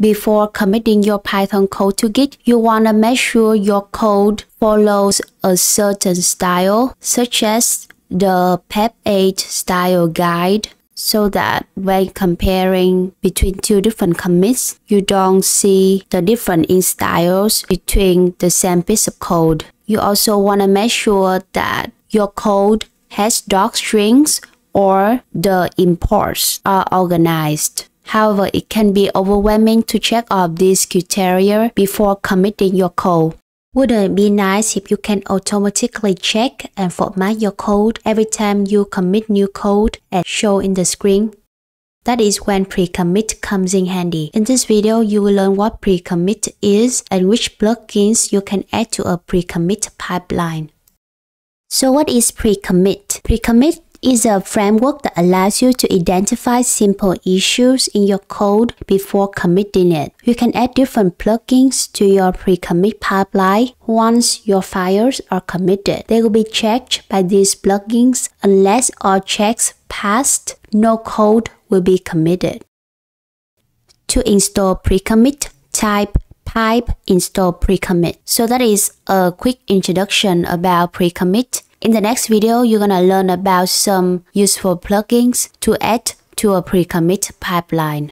Before committing your Python code to Git, you want to make sure your code follows a certain style, such as the PEP 8 style guide so that when comparing between two different commits, you don't see the difference in styles between the same piece of code. You also want to make sure that your code has doc strings or the imports are organized. However, it can be overwhelming to check off these criteria before committing your code. Wouldn't it be nice if you can automatically check and format your code every time you commit new code as shown in the screen? That is when pre-commit comes in handy. In this video, you will learn what pre-commit is and which plugins you can add to a pre-commit pipeline. So what is pre-commit? Pre-commit is a framework that allows you to identify simple issues in your code before committing it. You can add different plugins to your pre-commit pipeline once your files are committed. They will be checked by these plugins. Unless all checks passed, no code will be committed. To install pre-commit, type pip install pre-commit. So that is a quick introduction about pre-commit. In the next video, you're gonna learn about some useful plugins to add to a pre-commit pipeline.